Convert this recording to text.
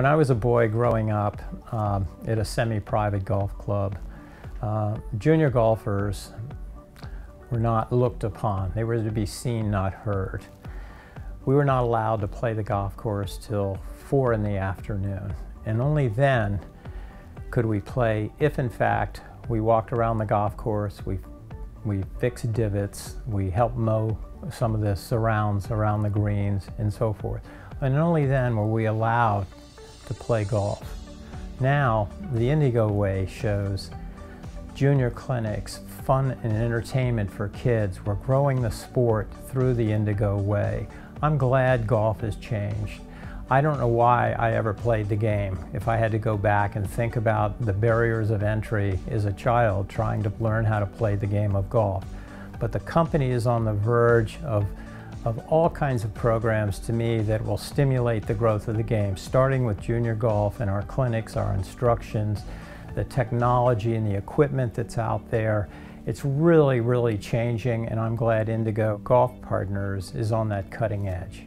When I was a boy growing up um, at a semi-private golf club, uh, junior golfers were not looked upon. They were to be seen, not heard. We were not allowed to play the golf course till four in the afternoon. And only then could we play if in fact we walked around the golf course, we, we fixed divots, we helped mow some of the surrounds around the greens and so forth. And only then were we allowed to play golf. Now, the Indigo Way shows junior clinics, fun and entertainment for kids. We're growing the sport through the Indigo Way. I'm glad golf has changed. I don't know why I ever played the game. If I had to go back and think about the barriers of entry as a child trying to learn how to play the game of golf. But the company is on the verge of of all kinds of programs to me that will stimulate the growth of the game, starting with junior golf and our clinics, our instructions, the technology and the equipment that's out there. It's really, really changing, and I'm glad Indigo Golf Partners is on that cutting edge.